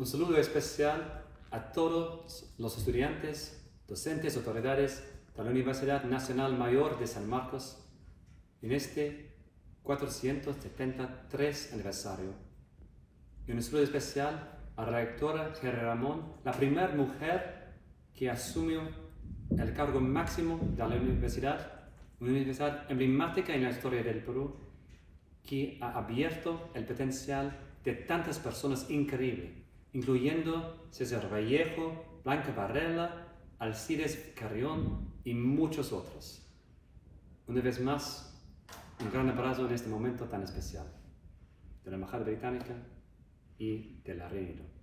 Un saludo especial a todos los estudiantes, docentes, autoridades de la Universidad Nacional Mayor de San Marcos en este 473 aniversario. Y un saludo especial a la rectora Gerard Ramón, la primera mujer que asumió el cargo máximo de la universidad, una universidad emblemática en la historia del Perú, que ha abierto el potencial de tantas personas increíbles, incluyendo César Vallejo, Blanca Varela, Alcides Carrión y muchos otros. Una vez más, un gran abrazo en este momento tan especial de la Embajada Británica y de la Reino.